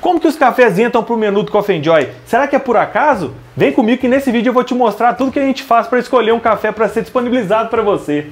Como que os cafés entram para o menu do Coffee Joy? Será que é por acaso? Vem comigo que nesse vídeo eu vou te mostrar tudo que a gente faz para escolher um café para ser disponibilizado para você.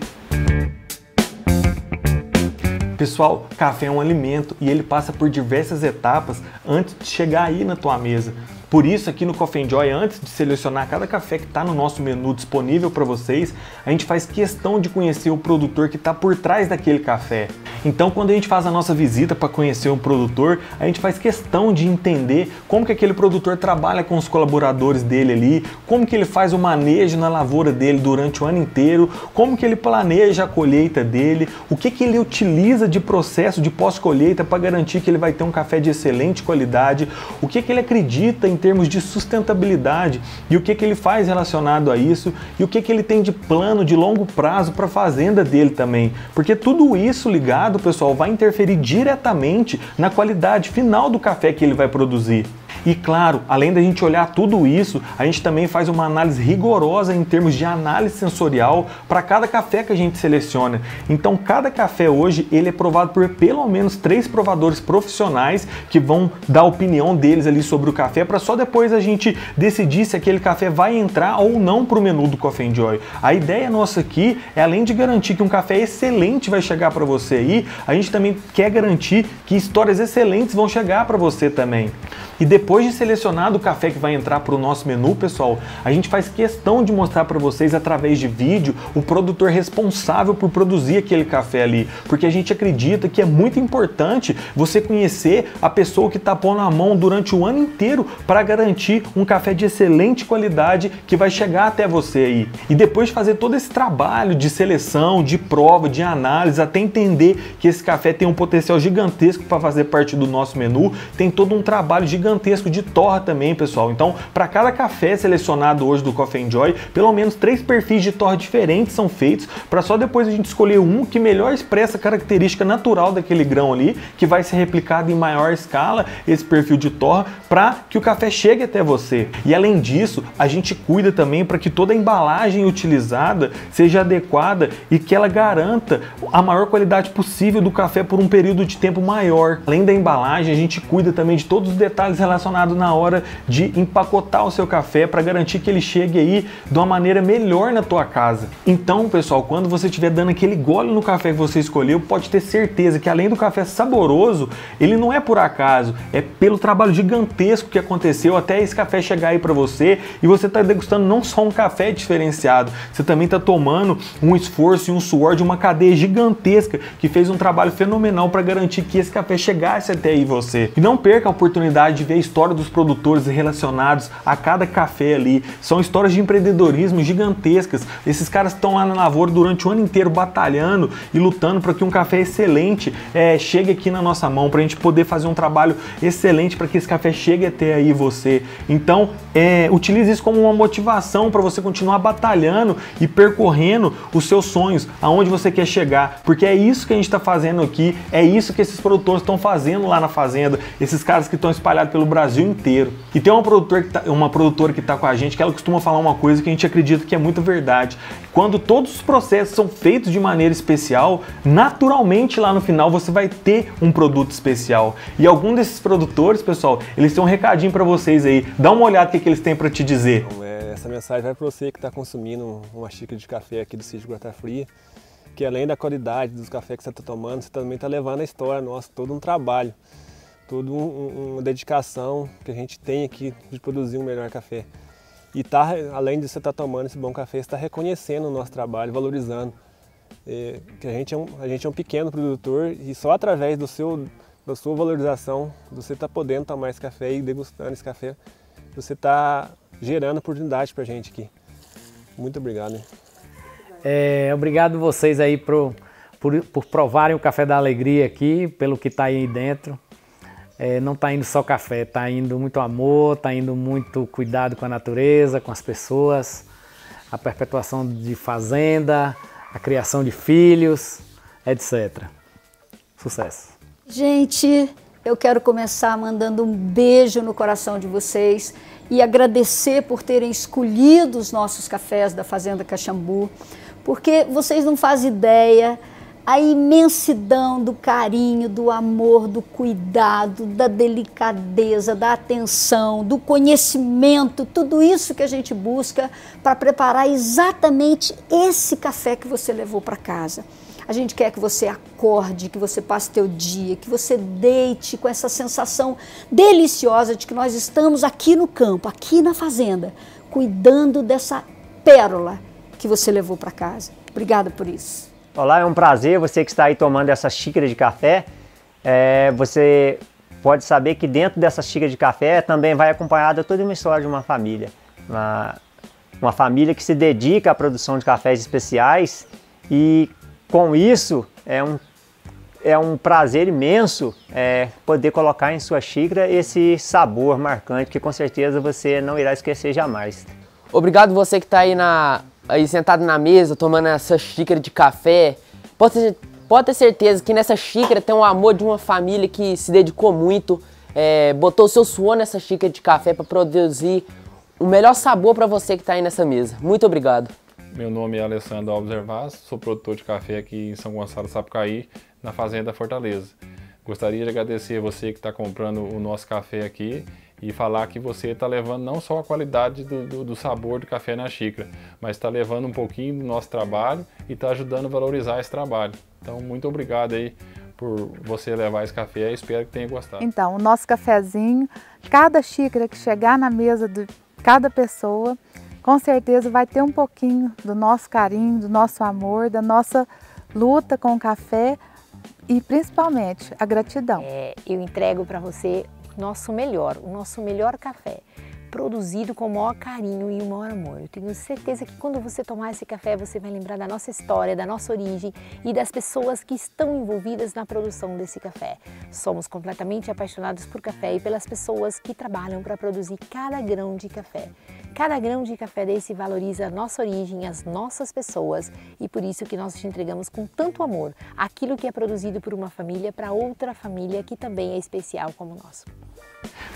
Pessoal, café é um alimento e ele passa por diversas etapas antes de chegar aí na tua mesa. Por isso, aqui no Coffee Joy, antes de selecionar cada café que está no nosso menu disponível para vocês, a gente faz questão de conhecer o produtor que está por trás daquele café. Então, quando a gente faz a nossa visita para conhecer um produtor, a gente faz questão de entender como que aquele produtor trabalha com os colaboradores dele ali, como que ele faz o manejo na lavoura dele durante o ano inteiro, como que ele planeja a colheita dele, o que que ele utiliza de processo de pós-colheita para garantir que ele vai ter um café de excelente qualidade, o que que ele acredita em termos de sustentabilidade e o que, que ele faz relacionado a isso e o que, que ele tem de plano de longo prazo para a fazenda dele também. Porque tudo isso ligado, pessoal, vai interferir diretamente na qualidade final do café que ele vai produzir. E claro, além da gente olhar tudo isso, a gente também faz uma análise rigorosa em termos de análise sensorial para cada café que a gente seleciona. Então, cada café hoje ele é provado por pelo menos três provadores profissionais que vão dar a opinião deles ali sobre o café para só depois a gente decidir se aquele café vai entrar ou não para o menu do Coffee Joy. A ideia nossa aqui é além de garantir que um café excelente vai chegar para você aí, a gente também quer garantir que histórias excelentes vão chegar para você também. E depois de selecionado o café que vai entrar para o nosso menu, pessoal, a gente faz questão de mostrar para vocês através de vídeo o produtor responsável por produzir aquele café ali, porque a gente acredita que é muito importante você conhecer a pessoa que está pondo a mão durante o ano inteiro para garantir um café de excelente qualidade que vai chegar até você aí. E depois de fazer todo esse trabalho de seleção, de prova, de análise, até entender que esse café tem um potencial gigantesco para fazer parte do nosso menu, tem todo um trabalho gigantesco gigantesco de torra também, pessoal. Então, para cada café selecionado hoje do Coffee Enjoy, pelo menos três perfis de torra diferentes são feitos para só depois a gente escolher um que melhor expressa a característica natural daquele grão ali, que vai ser replicado em maior escala esse perfil de torra para que o café chegue até você. E além disso, a gente cuida também para que toda a embalagem utilizada seja adequada e que ela garanta a maior qualidade possível do café por um período de tempo maior. Além da embalagem, a gente cuida também de todos os detalhes relacionado na hora de empacotar o seu café para garantir que ele chegue aí de uma maneira melhor na tua casa. Então, pessoal, quando você estiver dando aquele gole no café que você escolheu, pode ter certeza que além do café saboroso, ele não é por acaso, é pelo trabalho gigantesco que aconteceu até esse café chegar aí para você e você está degustando não só um café diferenciado, você também está tomando um esforço e um suor de uma cadeia gigantesca que fez um trabalho fenomenal para garantir que esse café chegasse até aí você. E não perca a oportunidade de ver a história dos produtores relacionados a cada café ali. São histórias de empreendedorismo gigantescas. Esses caras estão lá na lavoura durante o ano inteiro batalhando e lutando para que um café excelente é, chegue aqui na nossa mão, para a gente poder fazer um trabalho excelente para que esse café chegue até aí você. Então, é, utilize isso como uma motivação para você continuar batalhando e percorrendo os seus sonhos, aonde você quer chegar, porque é isso que a gente está fazendo aqui, é isso que esses produtores estão fazendo lá na fazenda, esses caras que estão espalhados pelo Brasil inteiro. E tem uma produtora que tá, uma produtora que está com a gente que ela costuma falar uma coisa que a gente acredita que é muito verdade. Quando todos os processos são feitos de maneira especial, naturalmente lá no final você vai ter um produto especial. E algum desses produtores, pessoal, eles têm um recadinho para vocês aí. Dá uma olhada o que, eles têm para te dizer. Então, é, essa mensagem vai para você que está consumindo uma xícara de café aqui do sítio Guarda Fria, que além da qualidade dos cafés que você está tomando, você também está levando a história nossa, todo um trabalho toda um, uma dedicação que a gente tem aqui de produzir um melhor café. E tá, além de você estar tá tomando esse bom café, você está reconhecendo o nosso trabalho, valorizando. É, que a gente, é um, a gente é um pequeno produtor e só através do seu, da sua valorização, você está podendo tomar esse café e degustando esse café, você está gerando oportunidade para a gente aqui. Muito obrigado. É, obrigado vocês aí por, por, por provarem o Café da Alegria aqui, pelo que está aí dentro é, não está indo só café, está indo muito amor, está indo muito cuidado com a natureza, com as pessoas, a perpetuação de fazenda, a criação de filhos, etc. Sucesso! Gente, eu quero começar mandando um beijo no coração de vocês e agradecer por terem escolhido os nossos cafés da Fazenda Caxambu, porque vocês não fazem ideia a imensidão do carinho, do amor, do cuidado, da delicadeza, da atenção, do conhecimento, tudo isso que a gente busca para preparar exatamente esse café que você levou para casa. A gente quer que você acorde, que você passe teu dia, que você deite com essa sensação deliciosa de que nós estamos aqui no campo, aqui na fazenda, cuidando dessa pérola que você levou para casa. Obrigada por isso. Olá, é um prazer você que está aí tomando essa xícara de café. É, você pode saber que dentro dessa xícara de café também vai acompanhada toda uma história de uma família. Uma, uma família que se dedica à produção de cafés especiais e com isso é um, é um prazer imenso é, poder colocar em sua xícara esse sabor marcante que com certeza você não irá esquecer jamais. Obrigado você que está aí na, aí sentado na mesa, tomando essa xícara de café, pode ter, pode ter certeza que nessa xícara tem o amor de uma família que se dedicou muito, é, botou seu suor nessa xícara de café para produzir o melhor sabor para você que está aí nessa mesa. Muito obrigado. Meu nome é Alessandro Alves sou produtor de café aqui em São Gonçalo Sapucaí, na Fazenda Fortaleza. Gostaria de agradecer você que está comprando o nosso café aqui e falar que você está levando não só a qualidade do, do, do, sabor do café na xícara, mas está levando um pouquinho do nosso trabalho e está ajudando a valorizar esse trabalho. Então, muito obrigado aí por você levar esse café, espero que tenha gostado. Então, o nosso cafezinho, cada xícara que chegar na mesa de cada pessoa, com certeza vai ter um pouquinho do nosso carinho, do nosso amor, da nossa luta com o café e principalmente a gratidão. É, eu entrego para você nosso melhor, o nosso melhor café, produzido com o maior carinho e o maior amor. Eu tenho certeza que quando você tomar esse café, você vai lembrar da nossa história, da nossa origem e das pessoas que estão envolvidas na produção desse café. Somos completamente apaixonados por café e pelas pessoas que trabalham para produzir cada grão de café. Cada grão de café desse valoriza a nossa origem, as nossas pessoas e por isso que nós te entregamos com tanto amor aquilo que é produzido por uma família para outra família que também é especial como nós.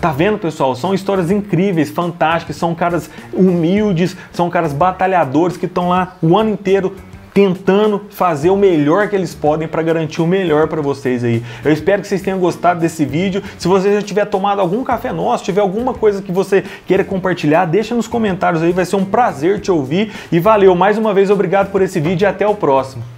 Tá vendo, pessoal? São histórias incríveis, fantásticas, são caras humildes, são caras batalhadores que estão lá o ano inteiro tentando fazer o melhor que eles podem para garantir o melhor para vocês aí. Eu espero que vocês tenham gostado desse vídeo. Se você já tiver tomado algum café nosso, tiver alguma coisa que você queira compartilhar, deixa nos comentários aí, vai ser um prazer te ouvir. E valeu, mais uma vez obrigado por esse vídeo e até o próximo.